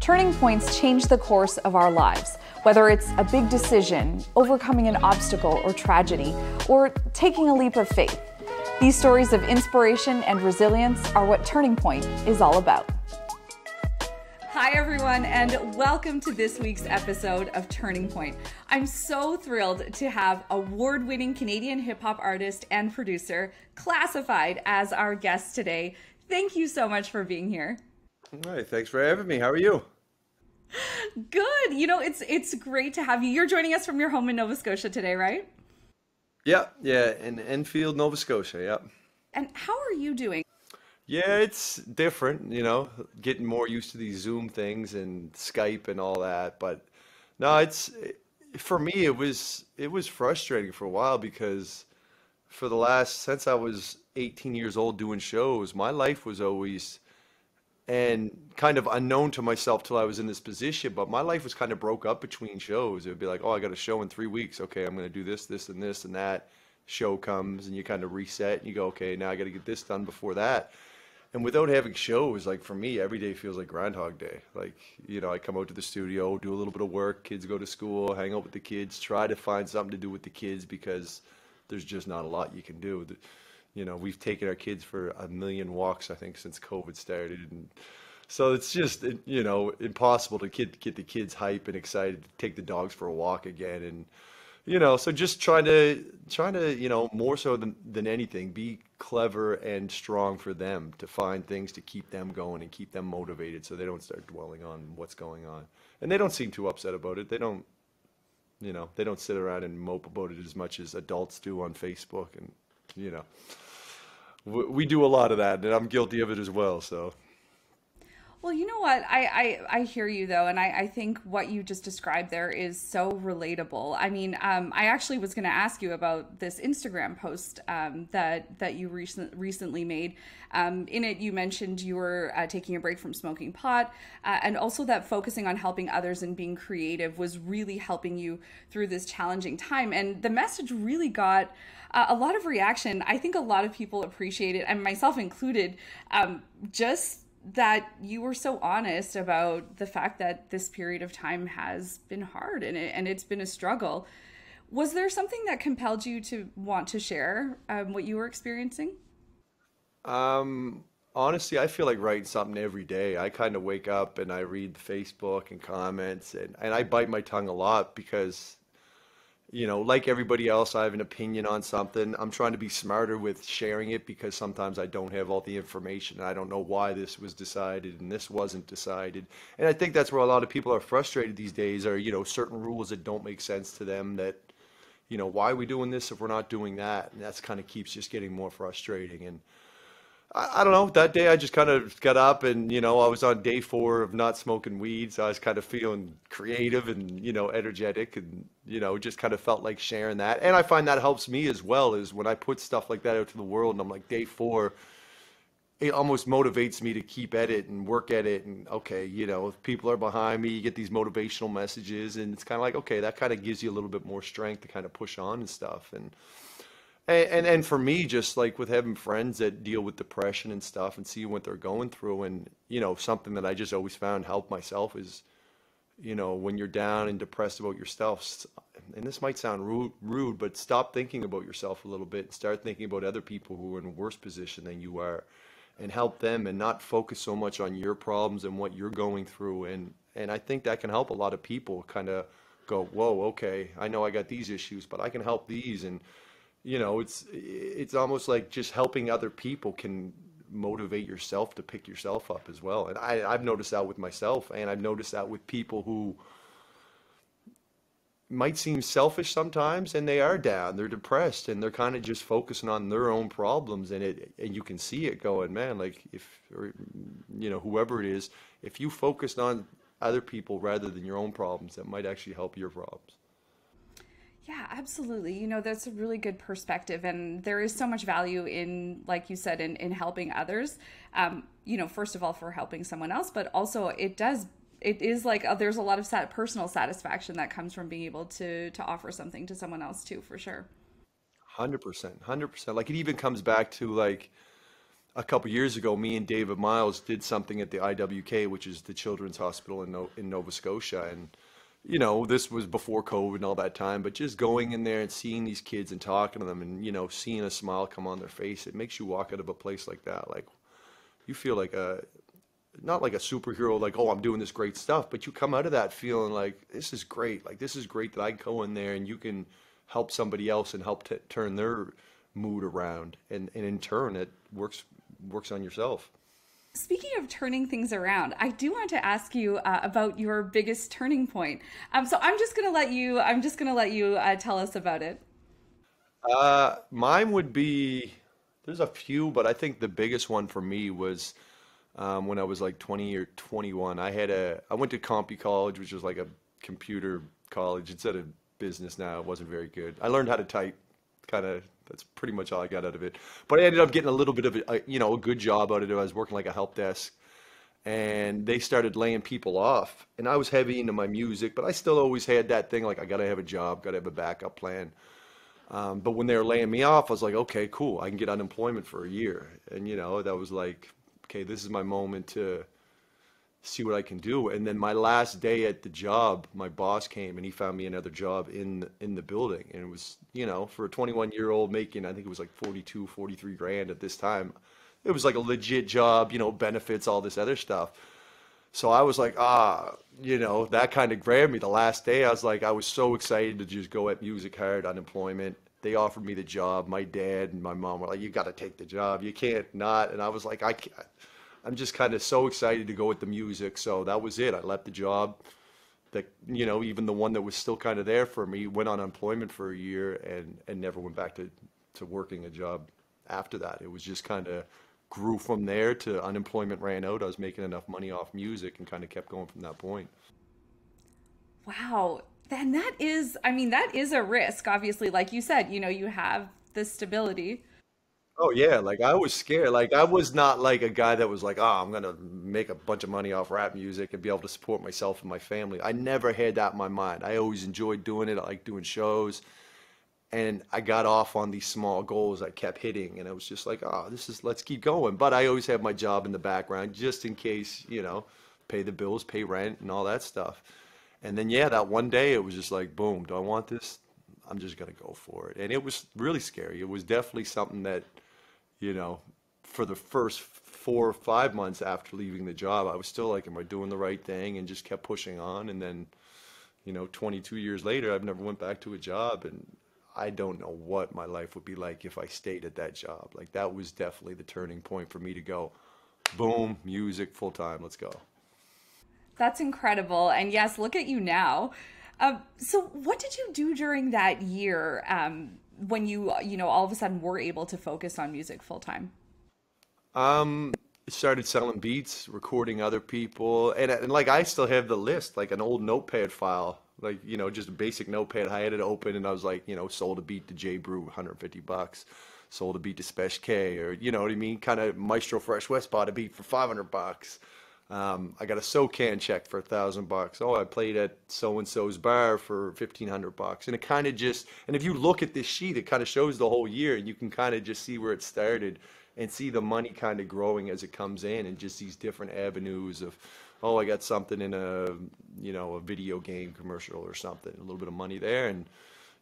Turning points change the course of our lives, whether it's a big decision, overcoming an obstacle or tragedy, or taking a leap of faith. These stories of inspiration and resilience are what Turning Point is all about. Hi, everyone, and welcome to this week's episode of Turning Point. I'm so thrilled to have award winning Canadian hip hop artist and producer Classified as our guest today. Thank you so much for being here. All right, thanks for having me. How are you? Good. You know, it's it's great to have you. You're joining us from your home in Nova Scotia today, right? Yeah, yeah, in Enfield, Nova Scotia. Yeah. And how are you doing? Yeah, it's different, you know, getting more used to these Zoom things and Skype and all that. But no, it's for me it was it was frustrating for a while because for the last since I was 18 years old doing shows, my life was always and kind of unknown to myself till I was in this position. But my life was kind of broke up between shows. It would be like, oh, I got a show in three weeks. Okay, I'm going to do this, this, and this, and that. Show comes, and you kind of reset, and you go, okay, now I got to get this done before that. And without having shows, like for me, every day feels like Groundhog Day. Like, you know, I come out to the studio, do a little bit of work, kids go to school, hang out with the kids, try to find something to do with the kids because there's just not a lot you can do you know, we've taken our kids for a million walks, I think, since COVID started. And so it's just, you know, impossible to get, get the kids hype and excited to take the dogs for a walk again. And, you know, so just trying to, trying to, you know, more so than, than anything, be clever and strong for them to find things to keep them going and keep them motivated so they don't start dwelling on what's going on. And they don't seem too upset about it. They don't, you know, they don't sit around and mope about it as much as adults do on Facebook and, you know, we do a lot of that, and I'm guilty of it as well. So. Well, you know what? I, I, I hear you though, and I, I think what you just described there is so relatable. I mean, um, I actually was going to ask you about this Instagram post um, that that you recent, recently made. Um, in it, you mentioned you were uh, taking a break from smoking pot, uh, and also that focusing on helping others and being creative was really helping you through this challenging time. And the message really got uh, a lot of reaction. I think a lot of people appreciate it, and myself included. Um, just that you were so honest about the fact that this period of time has been hard and it, and it's been a struggle. Was there something that compelled you to want to share um, what you were experiencing? Um, honestly, I feel like writing something every day. I kind of wake up and I read Facebook and comments, and, and I bite my tongue a lot because you know, like everybody else, I have an opinion on something. I'm trying to be smarter with sharing it because sometimes I don't have all the information. I don't know why this was decided and this wasn't decided. And I think that's where a lot of people are frustrated these days are, you know, certain rules that don't make sense to them that, you know, why are we doing this if we're not doing that? And that's kind of keeps just getting more frustrating. And, I, I don't know. That day I just kind of got up and, you know, I was on day four of not smoking weed. So I was kind of feeling creative and, you know, energetic and, you know, just kind of felt like sharing that. And I find that helps me as well is when I put stuff like that out to the world and I'm like, day four, it almost motivates me to keep at it and work at it. And okay, you know, if people are behind me, you get these motivational messages and it's kind of like, okay, that kind of gives you a little bit more strength to kind of push on and stuff. And, and, and, and for me, just like with having friends that deal with depression and stuff and see what they're going through, and you know, something that I just always found help myself is, you know, when you're down and depressed about yourself, and this might sound rude, rude, but stop thinking about yourself a little bit and start thinking about other people who are in a worse position than you are, and help them, and not focus so much on your problems and what you're going through, and and I think that can help a lot of people kind of go, whoa, okay, I know I got these issues, but I can help these, and you know, it's it's almost like just helping other people can motivate yourself to pick yourself up as well. And I, I've noticed that with myself, and I've noticed that with people who might seem selfish sometimes, and they are down, they're depressed, and they're kind of just focusing on their own problems, and it and you can see it going, man. Like if or, you know whoever it is, if you focused on other people rather than your own problems, that might actually help your problems. Yeah, absolutely. You know, that's a really good perspective. And there is so much value in, like you said, in, in helping others. Um, you know, first of all, for helping someone else, but also it does, it is like uh, there's a lot of sat- personal satisfaction that comes from being able to, to offer something to someone else too, for sure. 100%. 100%. Like it even comes back to like, a couple years ago, me and David Myles did something at the IWK, which is the Children's Hospital in, no- in Nova Scotia. And, you know, this was before COVID and all that time, but just going in there and seeing these kids and talking to them and, you know, seeing a smile come on their face, it makes you walk out of a place like that. Like, you feel like a, not like a superhero, like, oh, I'm doing this great stuff, but you come out of that feeling like, this is great. Like, this is great that I go in there and you can help somebody else and help t turn their mood around. And, and in turn, it works works on yourself. Speaking of turning things around, I do want to ask you uh, about your biggest turning point. Um, so I'm just gonna let you. I'm just gonna let you uh, tell us about it. Uh, mine would be, there's a few, but I think the biggest one for me was um, when I was like 20 or 21. I had a, I went to Compu College, which was like a computer college instead of business now. It wasn't very good. I learned how to type, kind of, that's pretty much all I got out of it. But I ended up getting a little bit of a, you know, a good job out of it. I was working like a help desk and they started laying people off. And I was heavy into my music, but I still always had that thing like I got to have a job, got to have a backup plan. Um, but when they were laying me off, I was like, okay, cool. I can get unemployment for a year. And, you know, that was like, okay, this is my moment to see what I can do. And then my last day at the job, my boss came and he found me another job in in the building. And it was, you know, for a 21 year old making, I think it was like 42, 43 grand at this time. It was like a legit job, you know, benefits, all this other stuff. So I was like, ah, you know, that kind of grabbed me the last day. I was like, I was so excited to just go at music hard, unemployment. They offered me the job. My dad and my mom were like, you got to take the job. You can't not. And I was like, I can't. I'm just kind of so excited to go with the music. So that was it. I left the job that, you know, even the one that was still kind of there for me, went on unemployment for a year and, and never went back to, to working a job after that. It was just kind of grew from there to unemployment ran out. I was making enough money off music and kind of kept going from that point. Wow. Then that is, I mean, that is a risk, obviously. Like you said, you know, you have the stability. Oh yeah, like I was scared. Like I was not like a guy that was like, "Oh, I'm gonna make a bunch of money off rap music and be able to support myself and my family." I never had that in my mind. I always enjoyed doing it. I like doing shows, and I got off on these small goals I kept hitting, and I was just like, "Oh, this is let's keep going." But I always have my job in the background just in case, you know, pay the bills, pay rent, and all that stuff. And then yeah, that one day it was just like, boom, do I want this? I'm just gonna go for it. And it was really scary. It was definitely something that you know, for the first four or five months after leaving the job, I was still like, am I doing the right thing? And just kept pushing on. And then, you know, 22 years later, I've never went back to a job. And I don't know what my life would be like if I stayed at that job. Like that was definitely the turning point for me to go, boom, music full time. Let's go. That's incredible. And yes, look at you now. Um, so, what did you do during that year? Um, when you you know all of a sudden were able to focus on music full time? Um, started selling beats, recording other people, and, and like I still have the list, like an old notepad file, like you know just a basic notepad. I had it open, and I was like, you know, sold a beat to J Brew, 150 bucks. Sold a beat to Spesh K, or you know what I mean, kind of Maestro Fresh Wes bought a beat for 500 bucks. Um, I got a SOCAN check for a thousand bucks. Oh, I played at so and so's bar for fifteen hundred bucks, and it kind of just. And if you look at this sheet, it kind of shows the whole year, and you can kind of just see where it started, and see the money kind of growing as it comes in, and just these different avenues of, oh, I got something in a, you know, a video game commercial or something, a little bit of money there, and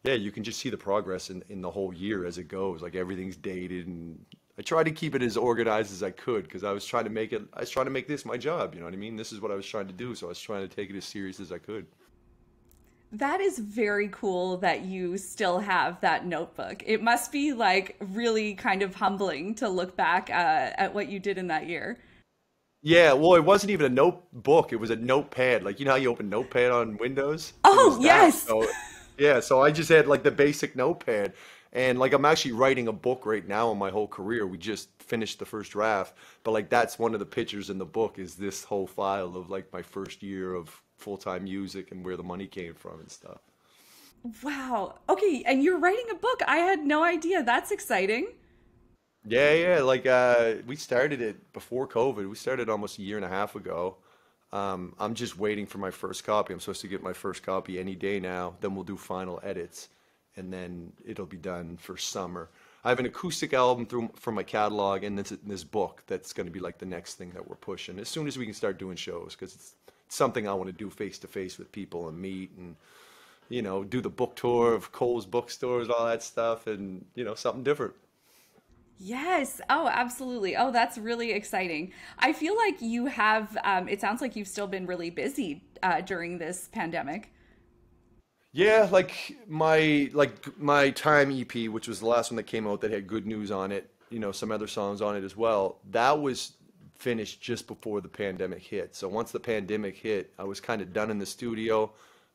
yeah, you can just see the progress in, in the whole year as it goes. Like everything's dated and I tried to keep it as organized as I could because I was trying to make it. I was trying to make this my job. You know what I mean? This is what I was trying to do, so I was trying to take it as serious as I could. That is very cool that you still have that notebook. It must be like really kind of humbling to look back uh, at what you did in that year. Yeah, well, it wasn't even a notebook. It was a notepad. Like, you know how you open Notepad on Windows? Oh, yes. So, yeah, so I just had like the basic notepad. And like I'm actually writing a book right now on my whole career. We just finished the first draft, but like that's one of the pictures in the book is this whole file of like my first year of full-time music and where the money came from and stuff. Wow. Okay, and you're writing a book. I had no idea. That's exciting. Yeah, yeah. Like uh, we started it before COVID. We started almost a year and a half ago. Um, I'm just waiting for my first copy. I'm supposed to get my first copy any day now. Then we'll do final edits and then it'll be done for summer. I have an acoustic album through from my catalog, and this this book that's going to be like the next thing that we're pushing as soon as we can start doing shows because it's, something I want to do face to face with people and meet and you know do the book tour of Coles bookstores, all that stuff, and you know something different. Yes. Oh, absolutely. Oh, that's really exciting. I feel like you have, um, it sounds like you've still been really busy uh, during this pandemic. Yeah, like my like my Time EP, which was the last one that came out that had good news on it, you know, some other songs on it as well. That was finished just before the pandemic hit. So once the pandemic hit, I was kind of done in the studio.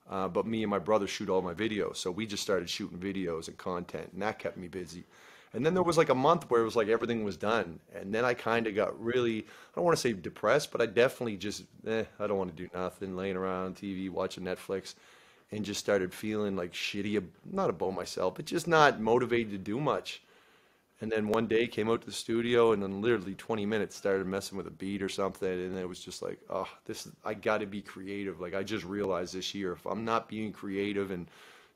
Uh, but me and my brother shoot all my videos, so we just started shooting videos and content, and that kept me busy. And then there was like a month where it was like everything was done. And then I kind of got really, I don't want to say depressed, but I definitely just, eh, I don't want to do nothing, laying around on TV, watching Netflix, and just started feeling like shitty, not about myself, but just not motivated to do much. And then one day came out to the studio and then literally 20 minutes started messing with a beat or something. And it was just like, oh, this, I got to be creative. Like I just realized this year, if I'm not being creative and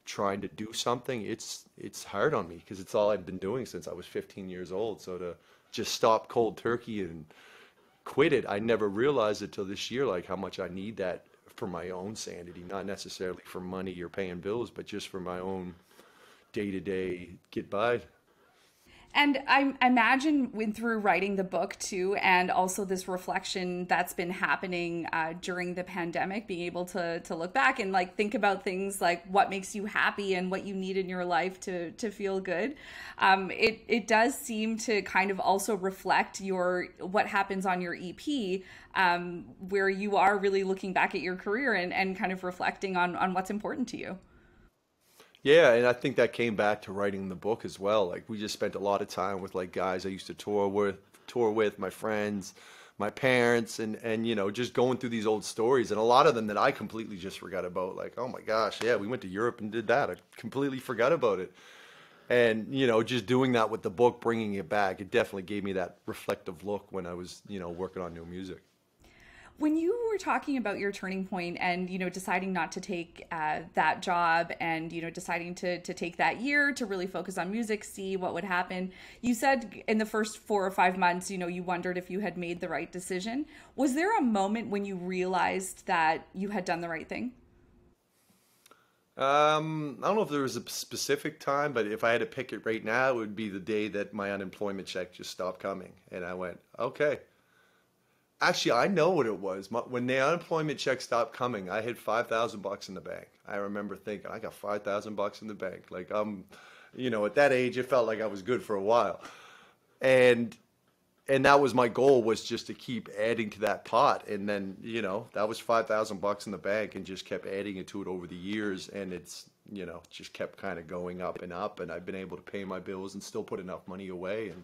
trying to do something, it's it's hard on me because it's all I've been doing since I was 15 years old. So to just stop cold turkey and quit it, I never realized it till this year, like how much I need that for my own sanity, not necessarily for money or paying bills, but just for my own day to day get by. And I imagine when through writing the book too, and also this reflection that's been happening uh, during the pandemic, being able to to look back and like think about things like what makes you happy and what you need in your life to to feel good. Um, it it does seem to kind of also reflect your what happens on your EP, um, where you are really looking back at your career and and kind of reflecting on on what's important to you. Yeah, and I think that came back to writing the book as well. Like we just spent a lot of time with like guys I used to tour with, tour with my friends, my parents, and and you know just going through these old stories, and a lot of them that I completely just forgot about. Like, oh my gosh, yeah, we went to Europe and did that. I completely forgot about it. And you know, just doing that with the book, bringing it back, it definitely gave me that reflective look when I was you know working on new music when you were talking about your turning point and you know deciding not to take uh, that job and you know deciding to to take that year to really focus on music see what would happen you said in the first four or five months you know you wondered if you had made the right decision was there a moment when you realized that you had done the right thing um, I don't know if there was a specific time, but if I had to pick it right now, it would be the day that my unemployment check just stopped coming. And I went, okay, Actually, I know what it was. My, when the unemployment check stopped coming, I had five thousand bucks in the bank. I remember thinking, I got five thousand bucks in the bank. Like I'm, um, you know, at that age, it felt like I was good for a while, and and that was my goal was just to keep adding to that pot. And then you know that was five thousand bucks in the bank, and just kept adding into it over the years, and it's you know just kept kind of going up and up, and I've been able to pay my bills and still put enough money away and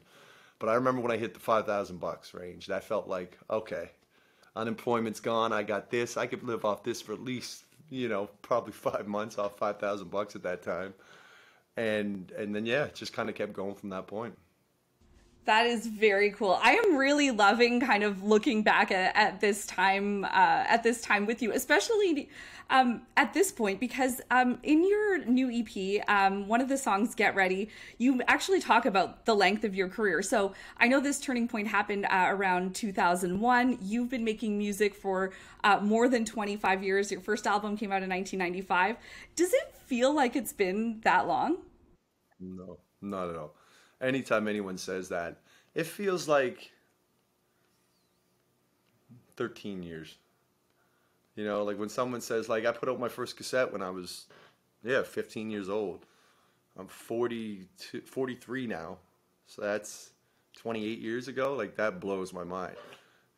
but I remember when I hit the 5,000 bucks range, that felt like, okay, unemployment's gone. I got this. I could live off this for at least, you know, probably five months off 5,000 bucks at that time. And, and then, yeah, it just kind of kept going from that point. That is very cool. I am really loving kind of looking back at, at this time, uh, at this time with you, especially um, at this point, because um, in your new EP, um, one of the songs, Get Ready, you actually talk about the length of your career. So I know this turning point happened uh, around 2001. You've been making music for uh, more than 25 years. Your first album came out in 1995. Does it feel like it's been that long? No, not at all anytime anyone says that, it feels like 13 years. You know, like when someone says, like, I put out my first cassette when I was, yeah, 15 years old. I'm 42, 43 now. So that's 28 years ago. Like, that blows my mind.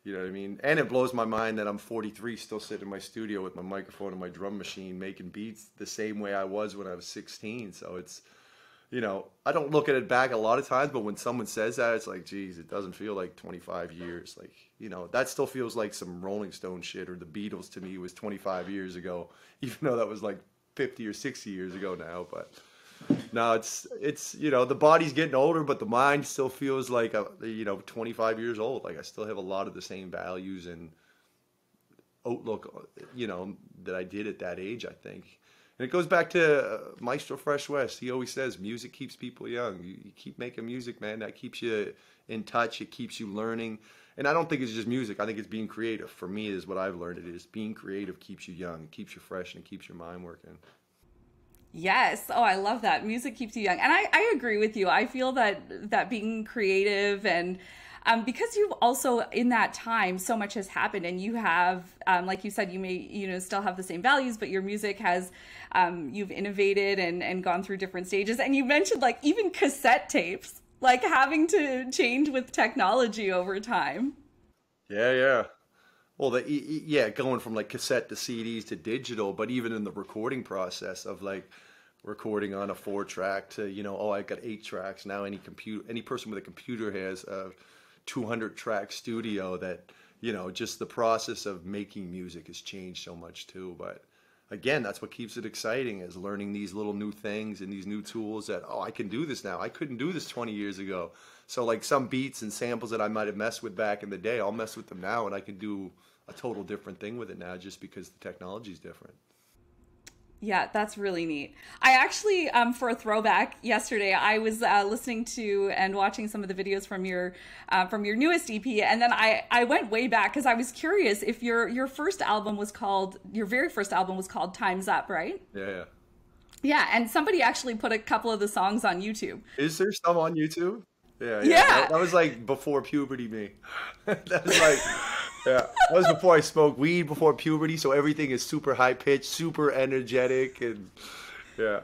You know what I mean? And it blows my mind that I'm 43, still sitting in my studio with my microphone and my drum machine making beats the same way I was when I was 16. So it's, you know, I don't look at it back a lot of times, but when someone says that, it's like, geez, it doesn't feel like 25 years. Like, you know, that still feels like some Rolling Stone shit or the Beatles to me was 25 years ago, even though that was like 50 or 60 years ago now. But now it's, it's, you know, the body's getting older, but the mind still feels like, a, you know, 25 years old. Like I still have a lot of the same values and outlook, you know, that I did at that age, I think And it goes back to uh, Maestro Fresh Wes. He always says music keeps people young. You, you keep making music, man. That keeps you in touch. It keeps you learning. And I don't think it's just music. I think it's being creative. For me, is what I've learned. It is being creative keeps you young, keeps you fresh, and keeps your mind working. Yes. Oh, I love that. Music keeps you young. And I, I agree with you. I feel that that being creative and um, because you've also in that time so much has happened and you have um, like you said you may you know still have the same values but your music has um, you've innovated and and gone through different stages. And you mentioned like even cassette tapes like having to change with technology over time. Yeah yeah. Well the yeah going from like cassette to cds to digital but even in the recording process of like recording on a four track to you know oh i got eight tracks. Now any computer any person with a computer has a 200 track studio that you know just the process of making music has changed so much too. But again that's what keeps it exciting is learning these little new things and these new tools that oh i can do this now. I couldn't do this 20 years ago. So like some beats and samples that i might have messed with back in the day i'll mess with them now and i can do a total different thing with it now just because the technology is different yeah, that's really neat. I actually, um, for a throwback, yesterday I was uh, listening to and watching some of the videos from your uh, from your newest EP, and then I I went way back because I was curious if your your first album was called your very first album was called Times Up, right? Yeah, yeah. Yeah, and somebody actually put a couple of the songs on YouTube. Is there some on YouTube? Yeah, yeah. yeah. That, that was like before puberty me. that was like yeah, that was before I smoked weed, before puberty, so everything is super high pitched, super energetic, and yeah.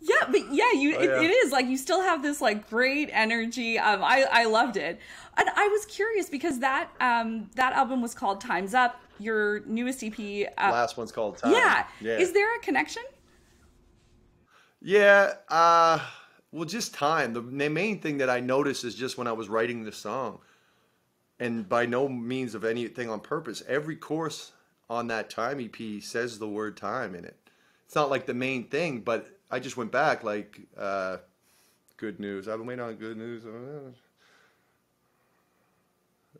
Yeah, but yeah, you oh, it, yeah. it is like you still have this like great energy. Um, I I loved it, and I was curious because that um that album was called Times Up. Your newest EP, uh, last one's called Time. Yeah. yeah. Is there a connection? Yeah. Uh, well, just time. The, the main thing that I noticed is just when I was writing the song and by no means of anything on purpose. Every course on that time EP says the word time in it. It's not like the main thing, but I just went back like uh, good news. I've been waiting on good news.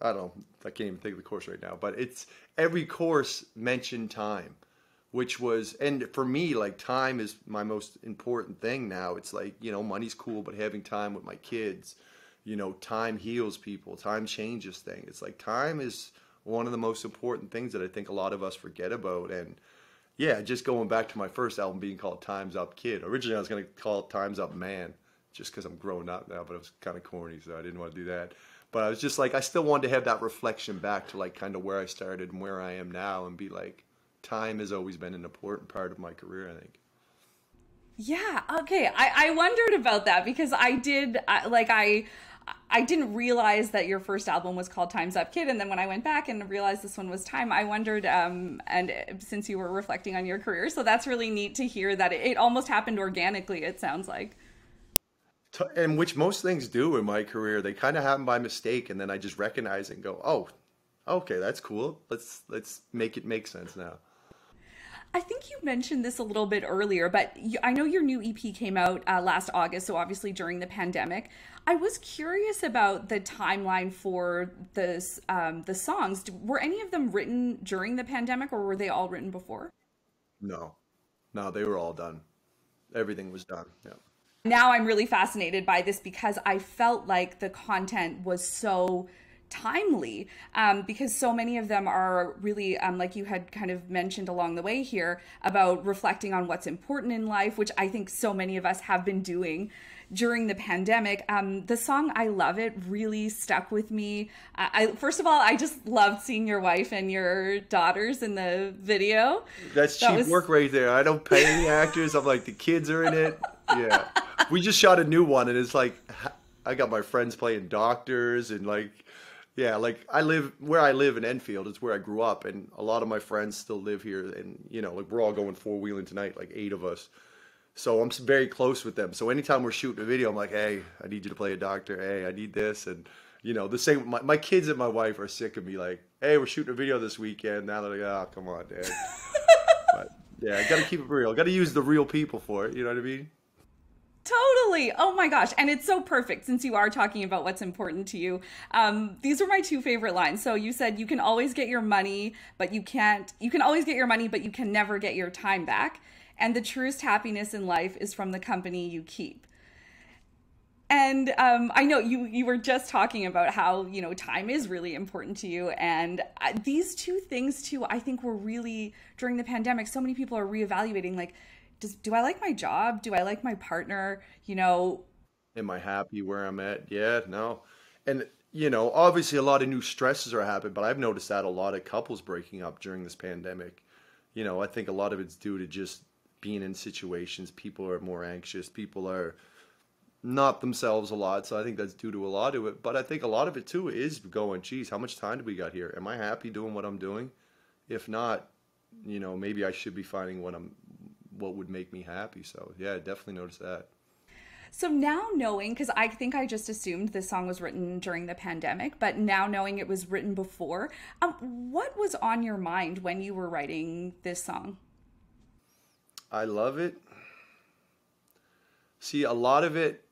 I don't know. I can't even think of the course right now, but it's every course mentioned time, which was, and for me, like time is my most important thing now. It's like, you know, money's cool, but having time with my kids, you know, time heals people, time changes things. It's like time is one of the most important things that I think a lot of us forget about. And yeah, just going back to my first album being called Time's Up Kid. Originally, I was going to call it Time's Up Man just because I'm grown up now, but it was kind of corny, so I didn't want to do that. But I was just like, I still wanted to have that reflection back to like kind of where I started and where I am now and be like, time has always been an important part of my career, I think. Yeah. Okay. I, I wondered about that because I did, like, I, I didn't realize that your first album was called Time's Up Kid. And then when I went back and realized this one was Time, I wondered, um, and since you were reflecting on your career, so that's really neat to hear that it, it almost happened organically, it sounds like. And which most things do in my career, they kind of happen by mistake. And then I just recognize and go, oh, okay, that's cool. Let's, let's make it make sense now. I think you mentioned this a little bit earlier, but you, I know your new EP came out uh, last August, so obviously during the pandemic. I was curious about the timeline for this, um, the songs. Were any of them written during the pandemic, or were they all written before? No, no, they were all done. Everything was done. Yeah. Now I'm really fascinated by this because I felt like the content was so timely um, because so many of them are really, um, like you had kind of mentioned along the way here, about reflecting on what's important in life, which I think so many of us have been doing during the pandemic. Um, the song "I Love It" really stuck with me. I, first of all, I just loved seeing your wife and your daughters in the video. That's that cheap was... work right there. I don't pay any actors. I'm like the kids are in it. Yeah, we just shot a new one, and it's like I got my friends playing doctors and like yeah, like I live where I live in Enfield. It's where I grew up, and a lot of my friends still live here. And you know, like we're all going four wheeling tonight, like eight of us. So I'm very close with them. So anytime we're shooting a video, I'm like, hey, I need you to play a doctor. Hey, I need this, and you know, the same. My, my kids and my wife are sick of me. Like, hey, we're shooting a video this weekend. Now they're like, oh, come on, dad. but yeah, I got to keep it real. Got to use the real people for it. You know what I mean? Totally. Oh my gosh. And it's so perfect since you are talking about what's important to you. Um, these are my two favorite lines. So you said you can always get your money, but you can't, you can always get your money, but you can never get your time back. And the truest happiness in life is from the company you keep. And um, I know you you were just talking about how you know time is really important to you, and uh, these two things too. I think were really during the pandemic. So many people are reevaluating, like, does do I like my job? Do I like my partner? You know, am I happy where I'm at? Yeah, no, and you know, obviously a lot of new stresses are happening, but I've noticed that a lot of couples breaking up during this pandemic. You know, I think a lot of it's due to just being in situations. People are more anxious. People are not themselves a lot. So I think that's due to a lot of it. But I think a lot of it too is going, geez, how much time do we got here? Am I happy doing what I'm doing? If not, you know, maybe I should be finding what I'm, what would make me happy. So yeah, definitely notice that. So now knowing, because I think I just assumed this song was written during the pandemic, but now knowing it was written before, um, what was on your mind when you were writing this song? I love it. See, a lot of it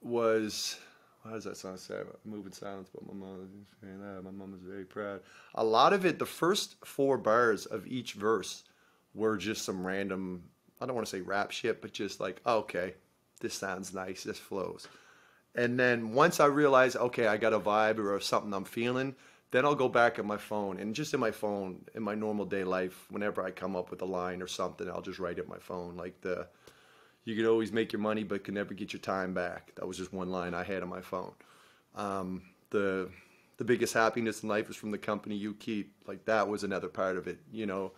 was how does that song say? Moving silence, but my mom that. Ah, my mom is very proud. A lot of it, the first four bars of each verse were just some random, I don't want to say rap shit, but just like, oh, okay, this sounds nice, this flows. And then once I realize, okay, I got a vibe or something I'm feeling, then I'll go back on my phone and just in my phone, in my normal day life, whenever I come up with a line or something, I'll just write it on my phone. Like the, you can always make your money but can never get your time back. That was just one line I had on my phone. Um, the the biggest happiness in life is from the company you keep. Like that was another part of it, you know.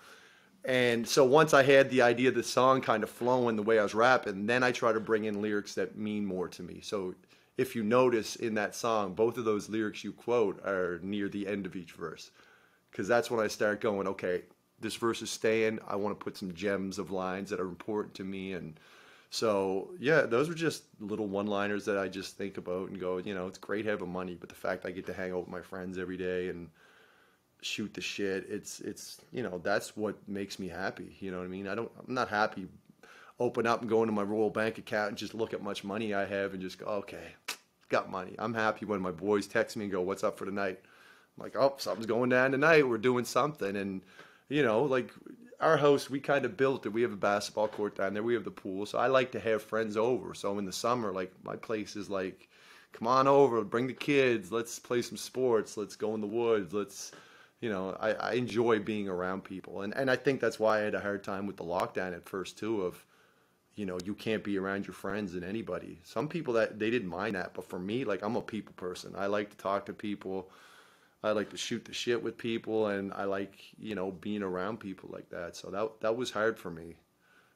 And so once I had the idea of the song kind of flowing the way I was rapping, then I try to bring in lyrics that mean more to me. So if you notice in that song, both of those lyrics you quote are near the end of each verse. Because that's when I start going, okay, this verse is staying. I want to put some gems of lines that are important to me and so yeah, those are just little one-liners that I just think about and go, you know, it's great having money, but the fact I get to hang out with my friends every day and shoot the shit, it's it's you know that's what makes me happy. You know what I mean? I don't, I'm not happy open up and go into my Royal Bank account and just look at much money I have and just go, okay, got money. I'm happy when my boys text me and go, what's up for tonight? I'm like, oh, something's going down tonight. We're doing something, and you know, like our house, we kind of built it. We have a basketball court down there. We have the pool. So I like to have friends over. So in the summer, like my place is like, come on over, bring the kids. Let's play some sports. Let's go in the woods. Let's, you know, I, I enjoy being around people. And, and I think that's why I had a hard time with the lockdown at first too of, you know, you can't be around your friends and anybody. Some people that they didn't mind that, but for me, like I'm a people person. I like to talk to people. I like to shoot the shit with people, and I like you know being around people like that. So that that was hard for me.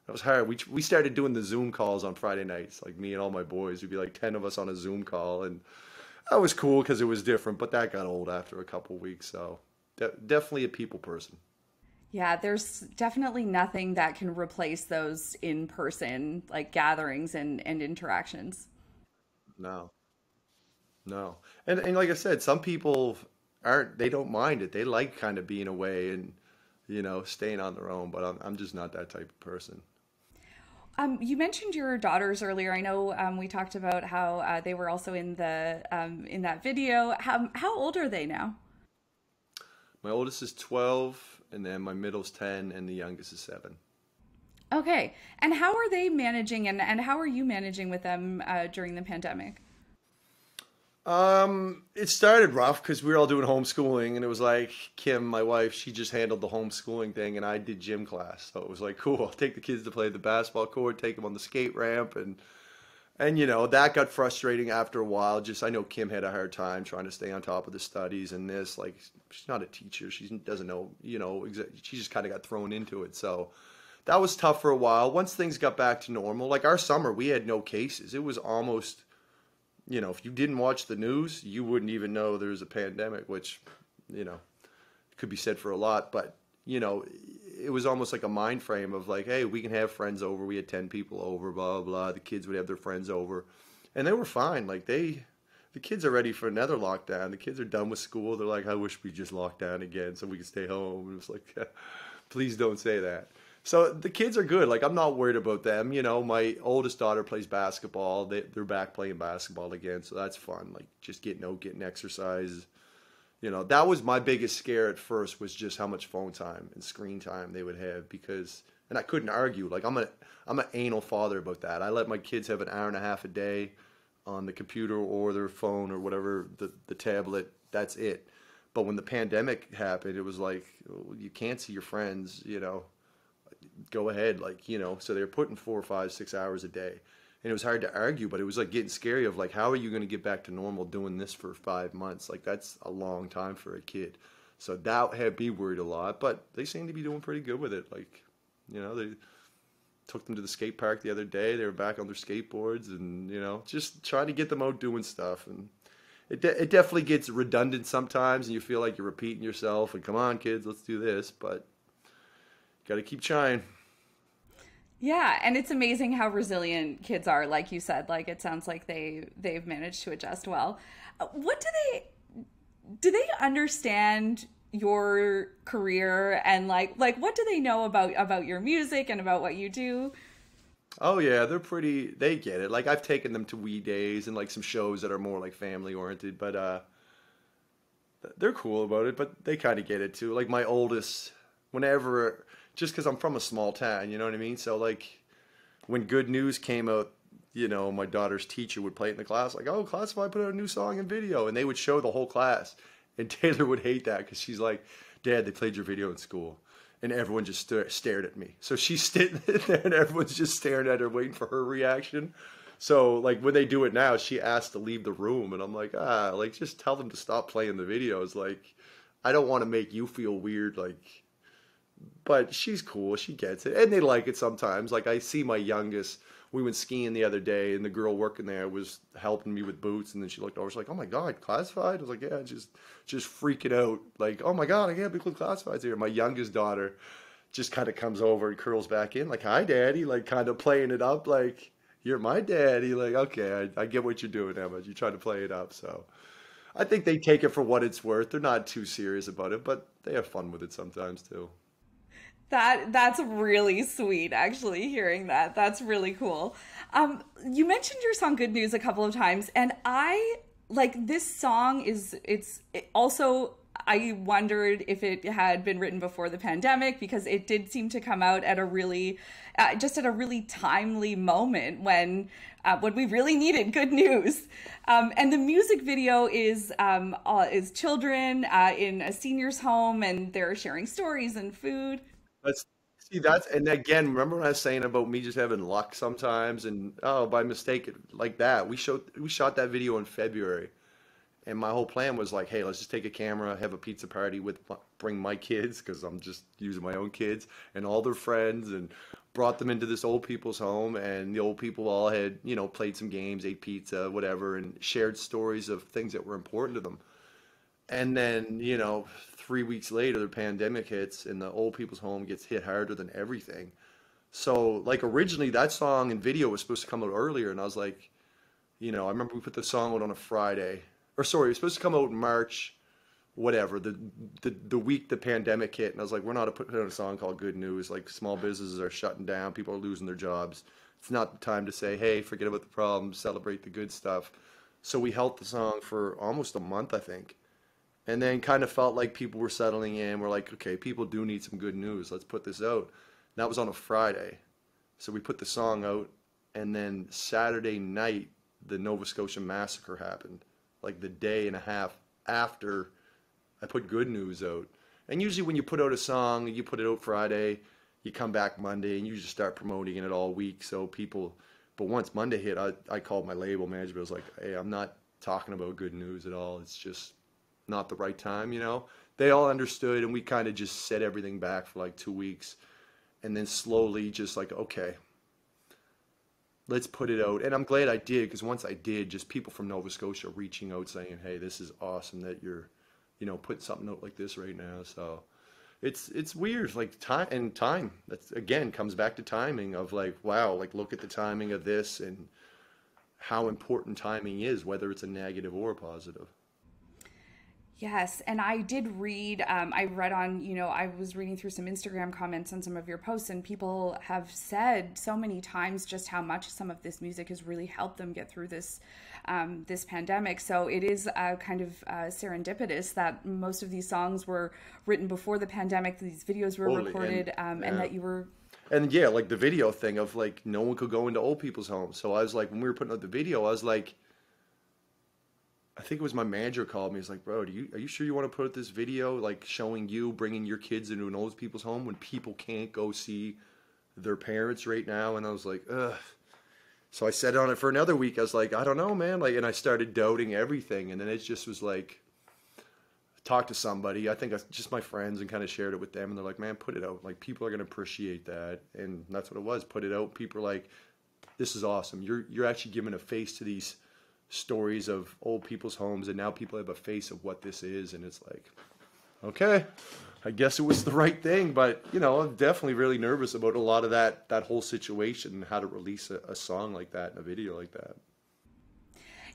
That was hard. We we started doing the Zoom calls on Friday nights, like me and all my boys. We'd be like ten of us on a Zoom call, and that was cool because it was different. But that got old after a couple weeks. So de- definitely a people person. Yeah, there's definitely nothing that can replace those in person like gatherings and and interactions. No. No. And and like I said, some people aren't they don't mind it. They like kind of being away and you know staying on their own. But I'm I'm just not that type of person. Um, you mentioned your daughters earlier. I know um, we talked about how uh, they were also in the um, in that video. How how old are they now? My oldest is twelve, and then my middle's ten, and the youngest is seven. Okay, and how are they managing, and and how are you managing with them uh, during the pandemic? Um, it started rough because we were all doing homeschooling, and it was like Kim, my wife, she just handled the homeschooling thing, and I did gym class. So it was like, cool. I'll take the kids to play the basketball court, take them on the skate ramp, and and you know that got frustrating after a while. Just I know Kim had a hard time trying to stay on top of the studies and this. Like she's not a teacher, she doesn't know, you know, she just kind of got thrown into it. So that was tough for a while. Once things got back to normal, like our summer, we had no cases. It was almost you know, if you didn't watch the news, you wouldn't even know there was a pandemic, which, you know, could be said for a lot. But, you know, it was almost like a mind frame of like, hey, we can have friends over. We had 10 people over, blah, blah, blah. The kids would have their friends over. And they were fine. Like, they, the kids are ready for another lockdown. The kids are done with school. They're like, I wish we just locked down again so we could stay home. And it was like, please don't say that. So the kids are good. Like I'm not worried about them. You know, my oldest daughter plays basketball. They they're back playing basketball again, so that's fun. Like just getting out, getting exercise. You know, that was my biggest scare at first was just how much phone time and screen time they would have because and I couldn't argue. Like I'm a I'm an anal father about that. I let my kids have an hour and a half a day on the computer or their phone or whatever the the tablet. That's it. But when the pandemic happened, it was like you can't see your friends. You know, go ahead, like you know. So they're putting four, five, six hours a day, and it was hard to argue. But it was like getting scary of like, how are you going to get back to normal doing this for five months? Like that's a long time for a kid. So that had me worried a lot. But they seem to be doing pretty good with it. Like, you know, they took them to the skate park the other day. They were back on their skateboards, and you know, just trying to get them out doing stuff and it, de- it definitely gets redundant sometimes and you feel like you're repeating yourself and come on kids let's do this but got to keep trying yeah and it's amazing how resilient kids are like you said like it sounds like they they've managed to adjust well uh, what do they do they understand your career and like like what do they know about about your music and about what you do Oh yeah, they're pretty. They get it. Like I've taken them to WE Days and like some shows that are more like family oriented, but uh, they're cool about it. But they kind of get it too. Like my oldest, whenever, just because I'm from a small town, you know what I mean. So like, when Good News came out, you know, my daughter's teacher would play it in the class, like, "Oh, Classified put out a new song and video," and they would show the whole class, and Taylor would hate that because she's like, "Dad, they played your video in school." and everyone just st- stared at me. So she's sitting there, and everyone's just staring at her, waiting for her reaction. So like when they do it now, she asks to leave the room, and I'm like, ah, like just tell them to stop playing the videos. Like, I don't want to make you feel weird. Like, but she's cool, she gets it, and they like it sometimes. Like I see my youngest we went skiing the other day, and the girl working there was helping me with boots, and then she looked over, she's like, "Oh my god, classified!" I was like, "Yeah," just just freaking out, like, "Oh my god, I can't believe classified's here." My youngest daughter just kind of comes over and curls back in, like, "Hi, daddy," like kind of playing it up, like, "You're my daddy." Like, okay, I, I get what you're doing, Emma. You try to play it up, so. I think they take it for what it's worth. They're not too serious about it, but they have fun with it sometimes too. That that's really sweet actually hearing that. That's really cool. Um you mentioned your song Good News a couple of times and I like this song is it's it also I wondered if it had been written before the pandemic because it did seem to come out at a really, uh, just at a really timely moment when uh, when we really needed good news. Um, and the music video is um, uh, is children uh, in a senior's home and they're sharing stories and food. That's see that's and again, remember when I was saying about me just having luck sometimes and oh by mistake like that. We showed we shot that video in February. And my whole plan was like, hey, let's just take a camera, have a pizza party with bring my kids because I'm just using my own kids and all their friends and brought them into this old people's home and the old people all had, you know, played some games, ate pizza, whatever and shared stories of things that were important to them. And then, you know, three weeks later, the pandemic hits and the old people's home gets hit harder than everything. So, like, originally that song and video was supposed to come out earlier. And I was like, you know, I remember we put the song out on a Friday. Or, sorry, it was supposed to come out in March, whatever, the, the, the week the pandemic hit. And I was like, we're not putting out a song called Good News. Like, small businesses are shutting down, people are losing their jobs. It's not the time to say, hey, forget about the problems, celebrate the good stuff. So we held the song for almost a month, I think and then kind of felt like people were settling in. We're like, okay, people do need some good news. Let's put this out. And that was on a Friday. So we put the song out, and then Saturday night, the Nova Scotia massacre happened, like the day and a half after I put good news out. And usually, when you put out a song, you put it out Friday, you come back Monday, and you just start promoting it all week. So people, but once Monday hit, I, I called my label manager. I was like, hey, I'm not talking about good news at all. It's just not the right time, you know. They all understood, and we kind of just set everything back for like two weeks, and then slowly just like, okay, let's put it out. And I'm glad I did because once I did, just people from Nova Scotia reaching out saying, hey, this is awesome that you're, you know, putting something out like this right now. So it's it's weird, like time and time. That's again comes back to timing of like, wow, like look at the timing of this and how important timing is, whether it's a negative or a positive. Yes, and I did read. Um, I read on, you know, I was reading through some Instagram comments on some of your posts, and people have said so many times just how much some of this music has really helped them get through this um, this pandemic. So it is uh, kind of uh, serendipitous that most of these songs were written before the pandemic. These videos were recorded, and, um, yeah. and that you were And yeah, like the video thing of like no one could go into old people's homes. So I was like, when we were putting out the video, I was like, I think it was my manager called me. He's like, bro, do you are you sure you want to put this video like showing you bringing your kids into an old people's home when people can't go see their parents right now? And I was like, ugh. So I sat on it for another week. I was like, I don't know, man. Like, and I started doubting everything, and then it just was like talked to somebody. I think I, just my friends and kind of shared it with them, and they're like, "Man, put it out. Like people are gonna appreciate that." And that's what it was. Put it out. People are like, "This is awesome. You're you're actually giving a face to these stories of old people's homes, and now people have a face of what this is." And it's like, okay, I guess it was the right thing. But you know, I'm definitely really nervous about a lot of that that whole situation and how to release a, a song like that and a video like that.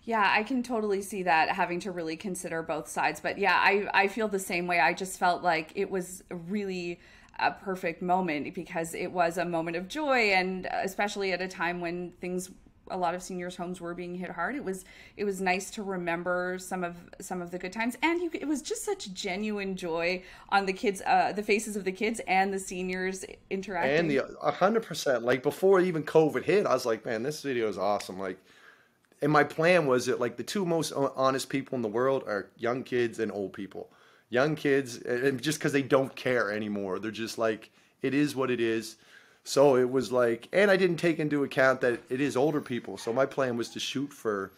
Yeah, I can totally see that having to really consider both sides. But yeah, I, I feel the same way. I just felt like it was really a perfect moment because it was a moment of joy and especially at a time when things a lot of seniors homes were being hit hard. It was it was nice to remember some of some of the good times. And you, it was just such genuine joy on the kids uh, the faces of the kids and the seniors interacting. And the 100% like before even covid hit i was like man this video is awesome. Like and my plan was that like the two most honest people in the world are young kids and old people. Young kids, and just because they don't care anymore, they're just like it is what it is. So it was like, and I didn't take into account that it is older people. So my plan was to shoot for,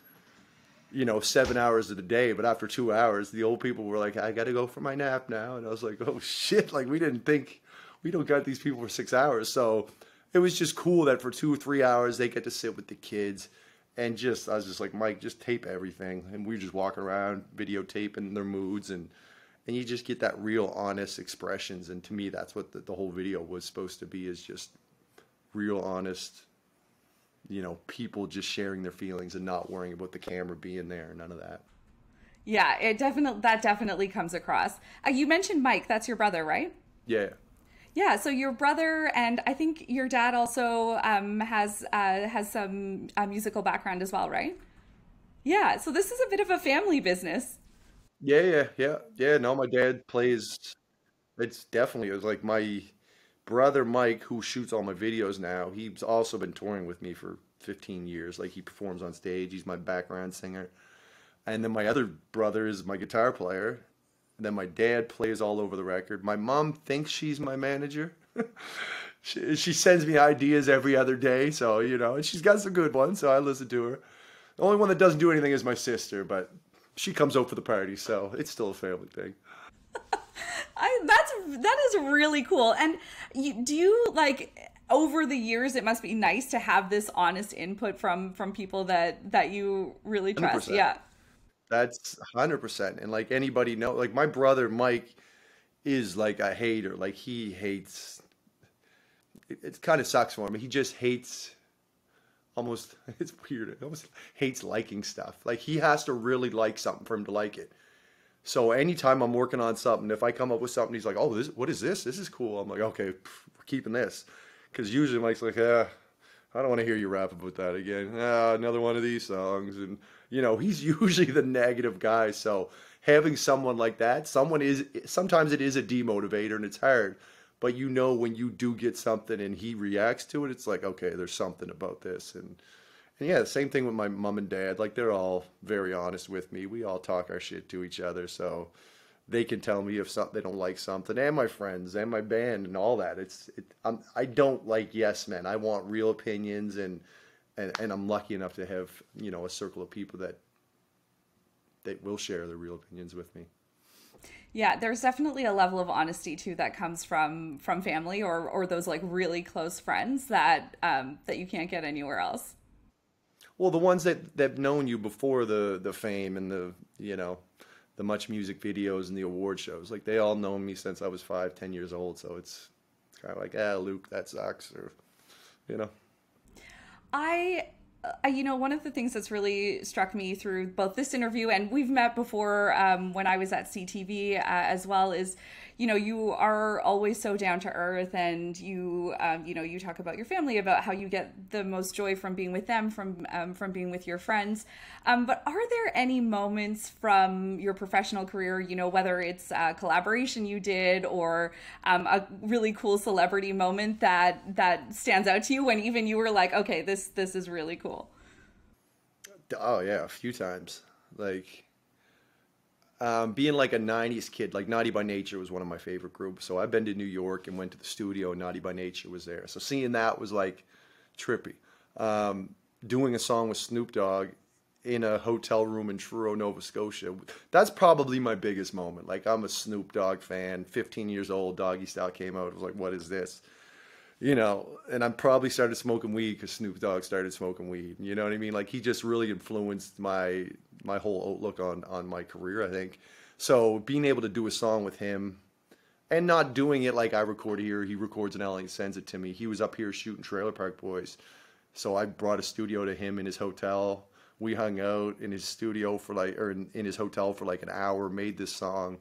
you know, seven hours of the day. But after two hours, the old people were like, I got to go for my nap now. And I was like, oh shit. Like we didn't think, we don't got these people for six hours. So it was just cool that for two or three hours, they get to sit with the kids and just I was just like Mike, just tape everything, and we just walk around videotaping their moods and and you just get that real honest expressions. And to me that's what the, the whole video was supposed to be is just real honest you know people just sharing their feelings and not worrying about the camera being there. None of that. Yeah it definitely that definitely comes across. Uh, you mentioned mike. That's your brother right? Yeah. Yeah, so your brother and I think your dad also um, has uh, has some uh, musical background as well, right? Yeah, so this is a bit of a family business. Yeah, yeah, yeah, yeah. No, my dad plays. It's definitely it was like my brother Mike, who shoots all my videos now. He's also been touring with me for 15 years. Like he performs on stage. He's my background singer. And then my other brother is my guitar player, And then my dad plays all over the record. My mom thinks she's my manager. she, she sends me ideas every other day, so you know, and she's got some good ones, so I listen to her. The only one that doesn't do anything is my sister, but she comes out for the party, so it's still a family thing. I that's that is really cool. And you, do you like over the years it must be nice to have this honest input from from people that that you really trust. 100%. Yeah. That's hundred percent. And like anybody know, like my brother Mike is like a hater. Like he hates. It, it kind of sucks for him. He just hates. Almost, it's weird. He almost hates liking stuff. Like he has to really like something for him to like it. So anytime I'm working on something, if I come up with something, he's like, "Oh, this, what is this? This is cool." I'm like, "Okay, we're keeping this," because usually Mike's like, "Yeah, I don't want to hear you rap about that again. Ah, another one of these songs." And you know, he's usually the negative guy. So having someone like that, someone is sometimes it is a demotivator and it's hard. But you know when you do get something and he reacts to it, it's like, okay, there's something about this. And and yeah, the same thing with my mom and dad. Like they're all very honest with me. We all talk our shit to each other. So they can tell me if something they don't like something, and my friends and my band and all that. It's it, I'm, I don't like yes men. I want real opinions and and, and I'm lucky enough to have you know a circle of people that that will share their real opinions with me. Yeah, there's definitely a level of honesty too that comes from from family or or those like really close friends that um, that you can't get anywhere else. Well, the ones that that've known you before the the fame and the you know the MuchMusic videos and the award shows, like they all know me since I was five, ten years old. So it's kind of like, ah, Luke, that sucks, or you know. I you know, one of the things that's really struck me through both this interview and we've met before um, when I was at CTV uh, as well is you know you are always so down to earth and you um, you know you talk about your family about how you get the most joy from being with them from um, from being with your friends um, but are there any moments from your professional career you know whether it's a collaboration you did or um, a really cool celebrity moment that that stands out to you when even you were like okay this this is really cool Oh yeah, a few times. Like um, being like a '90s kid, like Naughty by Nature was one of my favorite groups. So I've been to New York and went to the studio. And Naughty by Nature was there. So seeing that was like trippy. Um, doing a song with Snoop Dogg in a hotel room in Truro, Nova Scotia. That's probably my biggest moment. Like I'm a Snoop Dogg fan. 15 years old, Doggystyle came out. I was like, what is this? You know, and I probably started smoking weed because Snoop Dogg started smoking weed. You know what I mean? Like he just really influenced my my whole outlook on on my career. I think so. Being able to do a song with him, and not doing it like I record here, he records in LA and sends it to me. He was up here shooting Trailer Park Boys, so I brought a studio to him in his hotel. We hung out in his studio for like, or in, in his hotel for like an hour, made this song,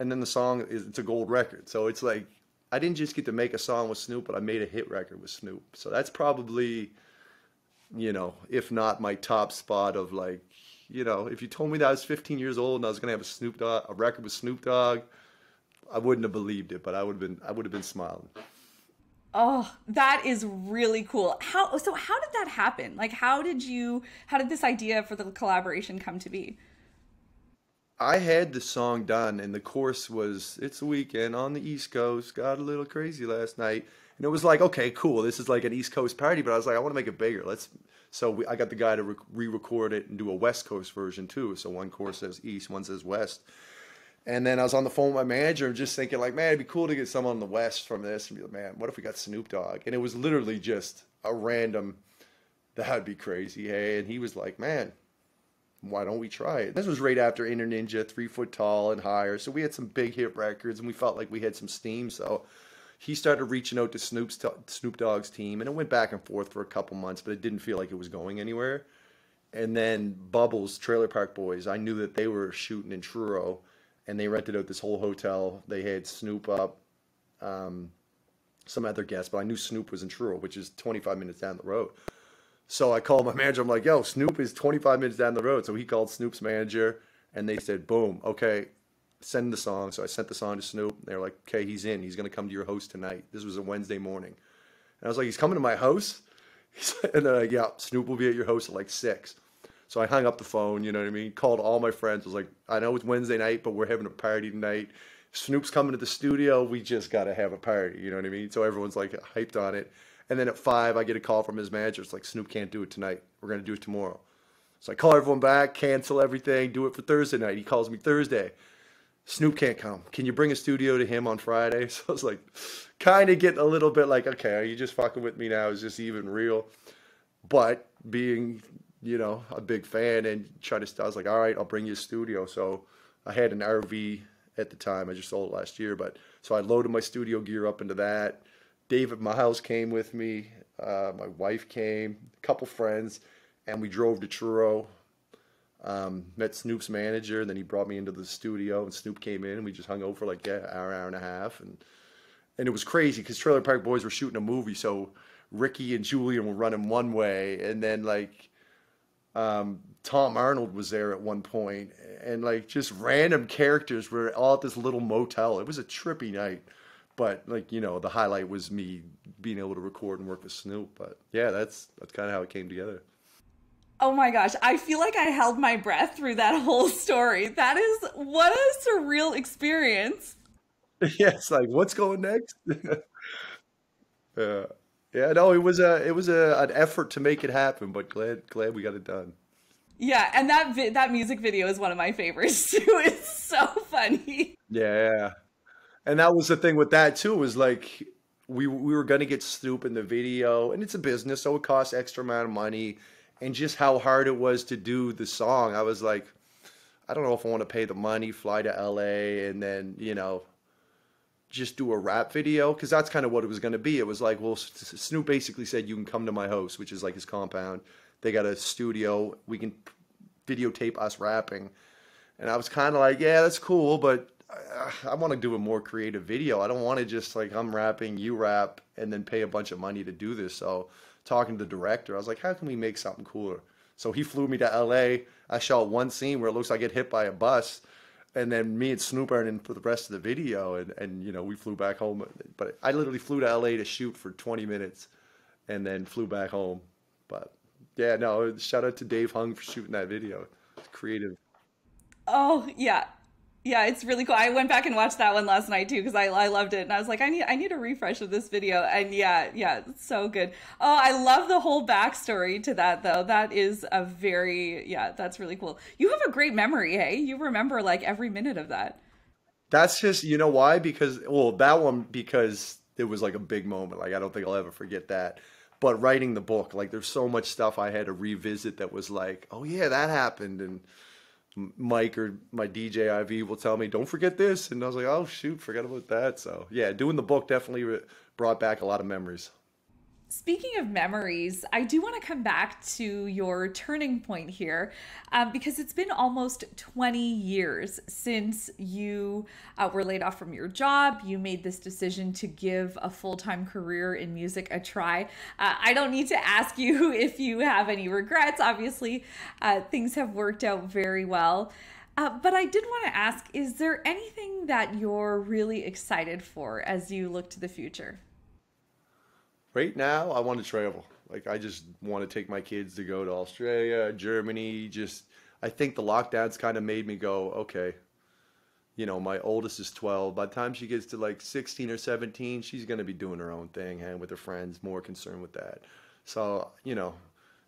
and then the song is it's a gold record. So it's like I didn't just get to make a song with Snoop, but I made a hit record with Snoop. So that's probably, you know, if not my top spot of like, you know, if you told me that I was 15 years old and I was gonna have a Snoop Dogg, a record with Snoop Dogg, I wouldn't have believed it, but I would have been, I would have been smiling. Oh, that is really cool. How so? How did that happen? Like, how did you? How did this idea for the collaboration come to be? I had the song done, and the chorus was "It's a weekend on the East Coast, got a little crazy last night," and it was like, okay, cool, this is like an East Coast party, but I was like, I want to make it bigger. Let's. So we, I got the guy to re-record it and do a West Coast version too. So one chorus says East, one says West. And then I was on the phone with my manager just thinking, like, man, it'd be cool to get someone on the West from this and be like, man, what if we got Snoop Dogg? And it was literally just a random, that'd be crazy. Hey, and he was like, man, why don't we try it? This was right after Inner Ninja, three foot tall and higher. So we had some big hit records and we felt like we had some steam. So he started reaching out to Snoop's Snoop Dogg's team and it went back and forth for a couple months, but it didn't feel like it was going anywhere. And then Bubbles, Trailer Park Boys, I knew that they were shooting in Truro and they rented out this whole hotel. They had Snoop up, um, some other guests, but I knew Snoop was in Truro, which is 25 minutes down the road. So I called my manager. I'm like, yo, Snoop is 25 minutes down the road. So he called Snoop's manager and they said, boom, okay, send the song. So I sent the song to Snoop. They're like, okay, he's in. He's going to come to your house tonight. This was a Wednesday morning. And I was like, he's coming to my house? And they're like, yeah, Snoop will be at your house at like six. So I hung up the phone, you know what I mean? Called all my friends. I was like, I know it's Wednesday night, but we're having a party tonight. Snoop's coming to the studio. We just got to have a party, you know what I mean? So everyone's like hyped on it. And then at five, I get a call from his manager. It's like, Snoop can't do it tonight. We're going to do it tomorrow. So I call everyone back, cancel everything, do it for Thursday night. He calls me Thursday. Snoop can't come. Can you bring a studio to him on Friday? So I was like, kind of getting a little bit like, okay, are you just fucking with me now? Is this even real? But being, you know, a big fan and trying to, I was like, all right, I'll bring you a studio. So I had an RV at the time. I just sold it last year. But so I loaded my studio gear up into that David Myles came with me. Uh, my wife came, a couple friends, and we drove to Truro. Um, met Snoop's manager, and then he brought me into the studio, and Snoop came in, and we just hung out for like yeah, an hour, hour and a half, and and it was crazy because Trailer Park Boys were shooting a movie, so Ricky and Julian were running one way, and then like um, Tom Arnold was there at one point, and like just random characters were all at this little motel. It was a trippy night but like you know the highlight was me being able to record and work with snoop but yeah that's that's kind of how it came together. Oh my gosh i feel like i held my breath through that whole story. That is what a surreal experience. Yes like what's going next? Yeah yeah no it was a it was a an effort to make it happen but glad glad we got it done. Yeah and that vi- that music video is one of my favorites too. It's so funny. Yeah and that was the thing with that too was like we we were gonna get Snoop in the video, and it's a business, so it costs extra amount of money. And just how hard it was to do the song, I was like, I don't know if I want to pay the money, fly to LA, and then you know, just do a rap video because that's kind of what it was gonna be. It was like, well, Snoop basically said you can come to my house, which is like his compound. They got a studio, we can videotape us rapping. And I was kind of like, yeah, that's cool, but I want to do a more creative video. I don't want to just like I'm rapping, you rap, and then pay a bunch of money to do this. So talking to the director, I was like, how can we make something cooler? So he flew me to LA. I shot one scene where it looks like I get hit by a bus, and then me and Snoop are in for the rest of the video, and and you know we flew back home. But I literally flew to LA to shoot for 20 minutes, and then flew back home. But yeah, no, shout out to Dave Hung for shooting that video. It's creative. Oh yeah, yeah, it's really cool. I went back and watched that one last night too because I, I loved it, and I was like, I need I need a refresh of this video. And yeah, yeah, it's so good. Oh, I love the whole backstory to that though. That is a very yeah, that's really cool. You have a great memory, hey? You remember like every minute of that. That's just you know why because well that one because it was like a big moment. Like I don't think I'll ever forget that. But writing the book, like there's so much stuff I had to revisit that was like, oh yeah, that happened and Mike or my DJ IV will tell me, "Don't forget this," and I was like, "Oh shoot, forget about that." So yeah, doing the book definitely brought back a lot of memories. Speaking of memories, I do want to come back to your turning point here um, because it's been almost 20 years since you uh, were laid off from your job. You made this decision to give a full time career in music a try. Uh, I don't need to ask you if you have any regrets. Obviously, uh, things have worked out very well. Uh, but I did want to ask is there anything that you're really excited for as you look to the future? Right now I want to travel. Like I just want to take my kids to go to Australia, Germany. Just I think the lockdowns kind of made me go, okay. You know, my oldest is 12. By the time she gets to like 16 or 17, she's going to be doing her own thing, hanging with her friends, more concerned with that. So, you know,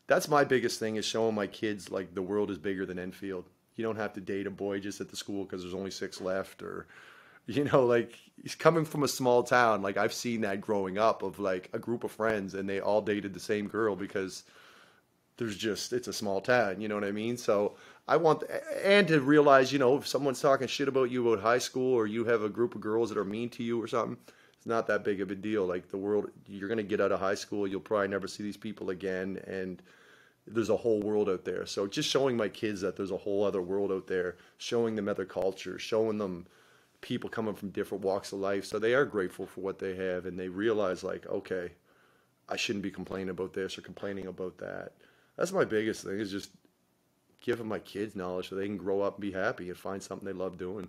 that's my biggest thing is showing my kids like the world is bigger than Enfield. You don't have to date a boy just at the school because there's only six left or you know like he's coming from a small town. Like i've seen that growing up of like a group of friends and they all dated the same girl because there's just it's a small town you know what i mean? So i want and to realize you know if someone's talking shit about you about high school or you have a group of girls that are mean to you or something it's not that big of a deal. Like the world you're going to get out of high school you'll probably never see these people again and there's a whole world out there. So just showing my kids that there's a whole other world out there showing them other cultures showing them people coming from different walks of life. So they are grateful for what they have and they realize, like, okay, I shouldn't be complaining about this or complaining about that. That's my biggest thing is just giving my kids knowledge so they can grow up and be happy and find something they love doing.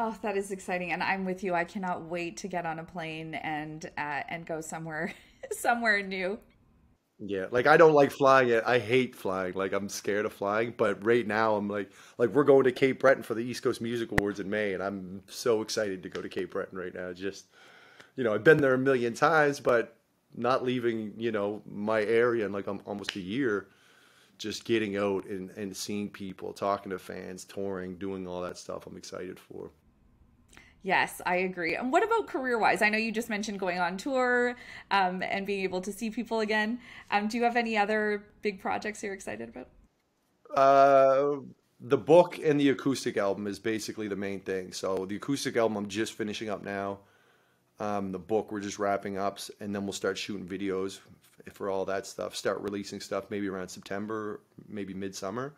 Oh, that is exciting, and I'm with you. I cannot wait to get on a plane and uh, and go somewhere somewhere new. Yeah, like I don't like flying. I hate flying. Like I'm scared of flying. But right now I'm like like we're going to Cape Breton for the East Coast Music Awards in May, and I'm so excited to go to Cape Breton right now. Just you know, I've been there a million times, but not leaving you know my area in like I'm almost a year. Just getting out and, and seeing people, talking to fans, touring, doing all that stuff. I'm excited for. Yes, I agree. And what about career wise? I know you just mentioned going on tour um, and being able to see people again. Um, do you have any other big projects you're excited about? Uh, the book and the acoustic album is basically the main thing. So the acoustic album I'm just finishing up now. Um, the book we're just wrapping up, and then we'll start shooting videos for all that stuff. Start releasing stuff maybe around September, maybe midsummer.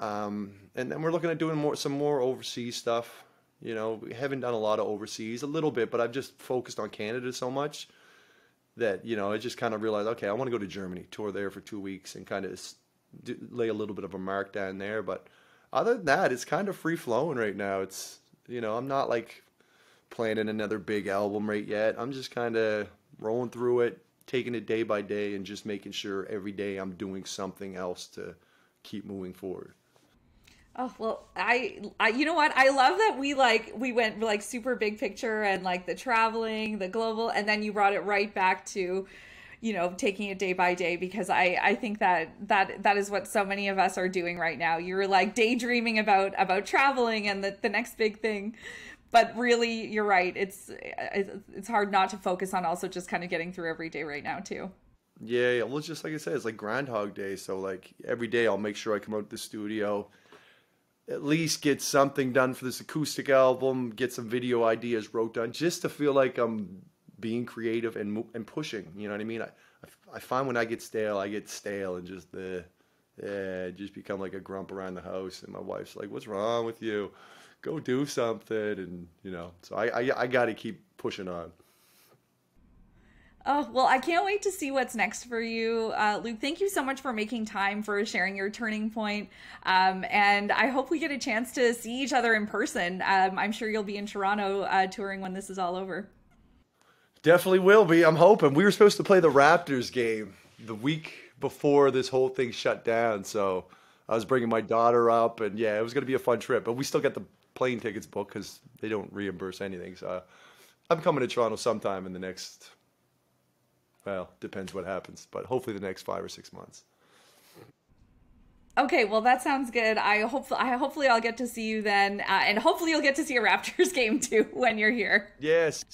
Um, and then we're looking at doing more some more overseas stuff. You know, we haven't done a lot of overseas, a little bit, but I've just focused on Canada so much that you know I just kind of realized, okay, I want to go to Germany, tour there for two weeks, and kind of lay a little bit of a mark down there. But other than that, it's kind of free flowing right now. It's you know I'm not like planning another big album right yet. I'm just kind of rolling through it, taking it day by day, and just making sure every day I'm doing something else to keep moving forward. Oh well, I, I you know what I love that we like we went like super big picture and like the traveling, the global, and then you brought it right back to, you know, taking it day by day because I I think that that that is what so many of us are doing right now. You're like daydreaming about about traveling and the the next big thing, but really you're right. It's it's hard not to focus on also just kind of getting through every day right now too. Yeah, yeah. Well, just like I said, it's like Groundhog Day. So like every day I'll make sure I come out to the studio at least get something done for this acoustic album, get some video ideas wrote down, just to feel like I'm being creative and and pushing. You know what I mean? I I find when I get stale, I get stale and just the yeah, just become like a grump around the house. And my wife's like, "What's wrong with you? go do something, and you know, so I I, I got to keep pushing on. Oh, well, I can't wait to see what's next for you. Uh, Luke, thank you so much for making time for sharing your turning point. Um, and I hope we get a chance to see each other in person. Um, I'm sure you'll be in Toronto uh, touring when this is all over. Definitely will be. I'm hoping. We were supposed to play the Raptors game the week before this whole thing shut down. So I was bringing my daughter up, and yeah, it was going to be a fun trip. But we still got the plane tickets booked because they don't reimburse anything. So I'm coming to Toronto sometime in the next well, depends what happens, but hopefully the next five or six months. Okay, well that sounds good. I hope I hopefully I'll get to see you then, uh, and hopefully you'll get to see a Raptors game too when you're here. Yes,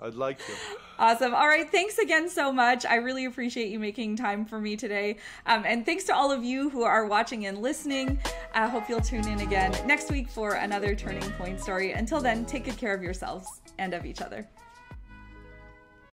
I'd like to. Awesome. All right. Thanks again so much. I really appreciate you making time for me today. Um, and thanks to all of you who are watching and listening. I hope you'll tune in again next week for another Turning Point story. Until then, take good care of yourselves and of each other.